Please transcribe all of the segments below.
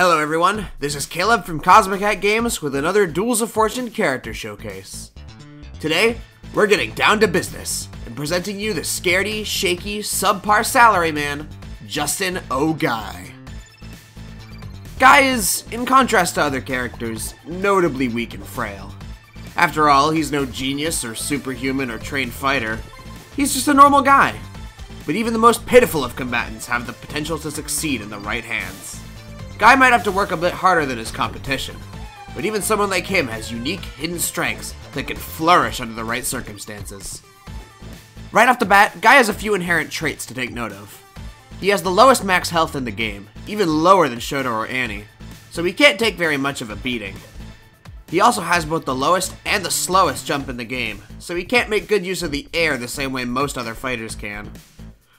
Hello everyone, this is Caleb from Cosmic Hat Games with another Duels of Fortune character showcase. Today, we're getting down to business and presenting you the scaredy, shaky, subpar salaryman, Justin O. Guy. Guy is, in contrast to other characters, notably weak and frail. After all, he's no genius or superhuman or trained fighter. He's just a normal guy. But even the most pitiful of combatants have the potential to succeed in the right hands. Guy might have to work a bit harder than his competition, but even someone like him has unique, hidden strengths that can flourish under the right circumstances. Right off the bat, Guy has a few inherent traits to take note of. He has the lowest max health in the game, even lower than Shota or Annie, so he can't take very much of a beating. He also has both the lowest and the slowest jump in the game, so he can't make good use of the air the same way most other fighters can.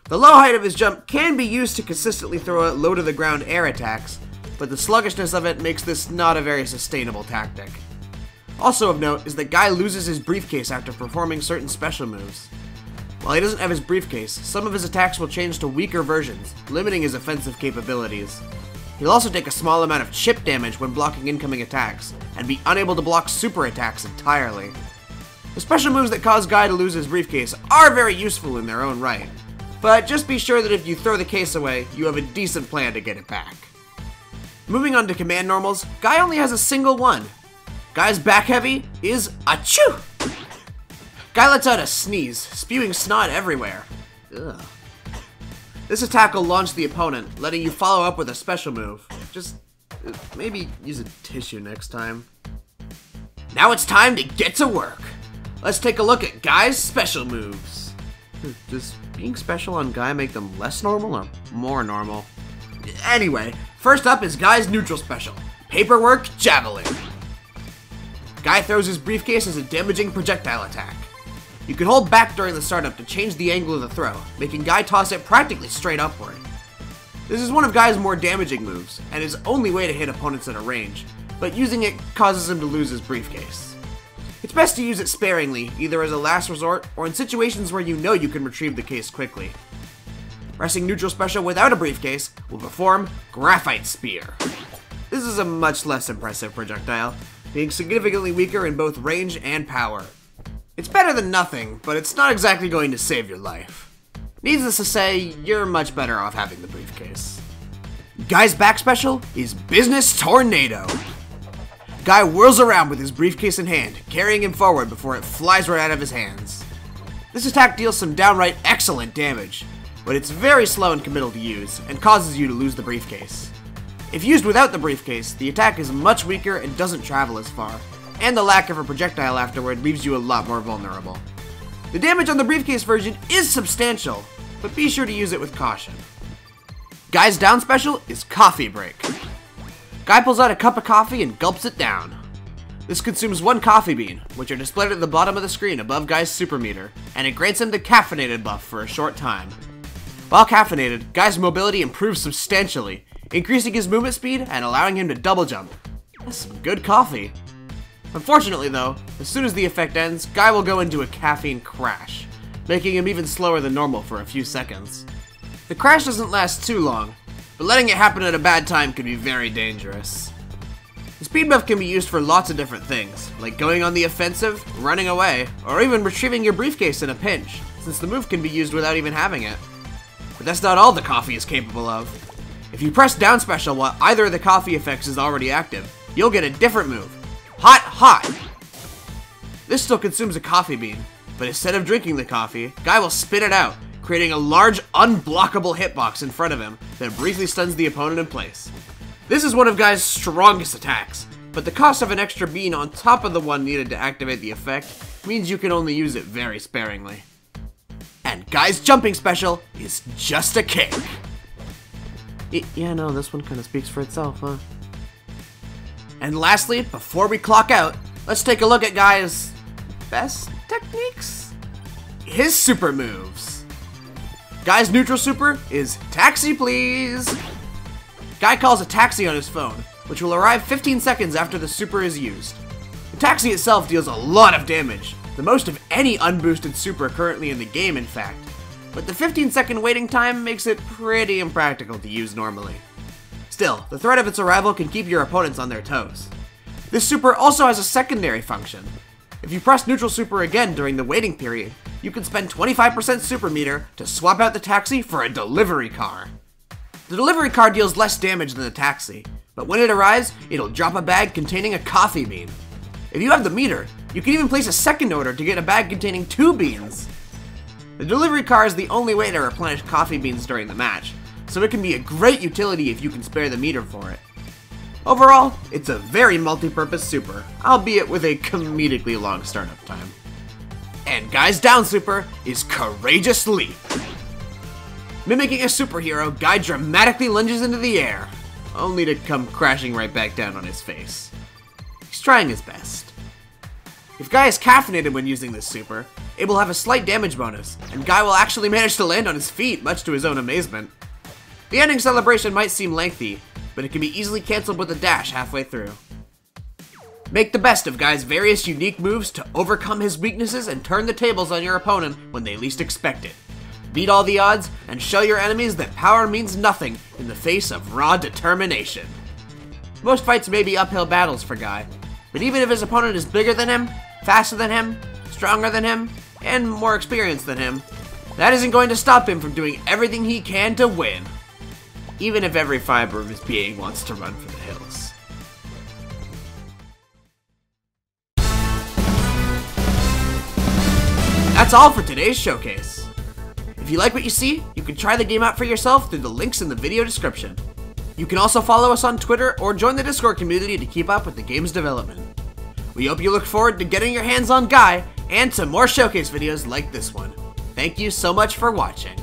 The low height of his jump can be used to consistently throw out low to the ground air attacks, but the sluggishness of it makes this not a very sustainable tactic. Also of note is that Guy loses his briefcase after performing certain special moves. While he doesn't have his briefcase, some of his attacks will change to weaker versions, limiting his offensive capabilities. He'll also take a small amount of chip damage when blocking incoming attacks, and be unable to block super attacks entirely. The special moves that cause Guy to lose his briefcase are very useful in their own right, but just be sure that if you throw the case away, you have a decent plan to get it back. Moving on to command normals, Guy only has a single one. Guy's back heavy is achoo! Guy lets out a sneeze, spewing snot everywhere. Ugh. This attack will launch the opponent, letting you follow up with a special move. Just uh, maybe use a tissue next time. Now it's time to get to work. Let's take a look at Guy's special moves. Does being special on Guy make them less normal or more normal? Anyway, first up is Guy's neutral special Paperwork Javelin. Guy throws his briefcase as a damaging projectile attack. You can hold back during the startup to change the angle of the throw, making Guy toss it practically straight upward. This is one of Guy's more damaging moves, and his only way to hit opponents at a range, but using it causes him to lose his briefcase. It's best to use it sparingly, either as a last resort or in situations where you know you can retrieve the case quickly. Pressing neutral special without a briefcase will perform Graphite Spear. This is a much less impressive projectile, being significantly weaker in both range and power. It's better than nothing, but it's not exactly going to save your life. Needless to say, you're much better off having the briefcase. Guy's back special is Business Tornado. Guy whirls around with his briefcase in hand, carrying him forward before it flies right out of his hands. This attack deals some downright excellent damage, but it's very slow and committal to use, and causes you to lose the briefcase. If used without the briefcase, the attack is much weaker and doesn't travel as far, and the lack of a projectile afterward leaves you a lot more vulnerable. The damage on the briefcase version is substantial, but be sure to use it with caution. Guy's down special is Coffee Break. Guy pulls out a cup of coffee and gulps it down. This consumes one coffee bean, which are displayed at the bottom of the screen above Guy's super meter, and it grants him the caffeinated buff for a short time. While caffeinated, Guy's mobility improves substantially, increasing his movement speed and allowing him to double jump. That's some good coffee. Unfortunately though, as soon as the effect ends, Guy will go into a caffeine crash, making him even slower than normal for a few seconds. The crash doesn't last too long, but letting it happen at a bad time can be very dangerous. The speed buff can be used for lots of different things, like going on the offensive, running away, or even retrieving your briefcase in a pinch, since the move can be used without even having it. But that's not all the coffee is capable of. If you press down special while either of the coffee effects is already active, you'll get a different move. Hot Hot! This still consumes a coffee bean, but instead of drinking the coffee, Guy will spit it out, creating a large, unblockable hitbox in front of him that briefly stuns the opponent in place. This is one of Guy's strongest attacks, but the cost of an extra bean on top of the one needed to activate the effect means you can only use it very sparingly. And Guy's jumping special is just a kick. Y- yeah, no, this one kind of speaks for itself, huh? And lastly, before we clock out, let's take a look at Guy's best techniques? His super moves. Guy's neutral super is Taxi Please. Guy calls a taxi on his phone, which will arrive 15 seconds after the super is used. The taxi itself deals a lot of damage, the most of any unboosted super currently in the game in fact, but the 15 second waiting time makes it pretty impractical to use normally. Still, the threat of its arrival can keep your opponents on their toes. This super also has a secondary function. If you press neutral super again during the waiting period, you can spend 25% super meter to swap out the taxi for a delivery car. The delivery car deals less damage than the taxi, but when it arrives, it'll drop a bag containing a coffee bean. If you have the meter, you can even place a second order to get a bag containing two beans. The delivery car is the only way to replenish coffee beans during the match, so it can be a great utility if you can spare the meter for it. Overall, it's a very multi-purpose super, albeit with a comedically long startup time. And Guy's down super is Courageous Leap. Mimicking a superhero, Guy dramatically lunges into the air, only to come crashing right back down on his face. He's trying his best. If Guy is caffeinated when using this super, it will have a slight damage bonus, and Guy will actually manage to land on his feet, much to his own amazement. The ending celebration might seem lengthy, but it can be easily cancelled with a dash halfway through. Make the best of Guy's various unique moves to overcome his weaknesses and turn the tables on your opponent when they least expect it. Beat all the odds and show your enemies that power means nothing in the face of raw determination. Most fights may be uphill battles for Guy, but even if his opponent is bigger than him, faster than him, stronger than him, and more experienced than him, that isn't going to stop him from doing everything he can to win. Even if every fiber of his being wants to run for the hills. That's all for today's showcase. If you like what you see, you can try the game out for yourself through the links in the video description. You can also follow us on Twitter or join the Discord community to keep up with the game's development. We hope you look forward to getting your hands on Guy and to more showcase videos like this one. Thank you so much for watching.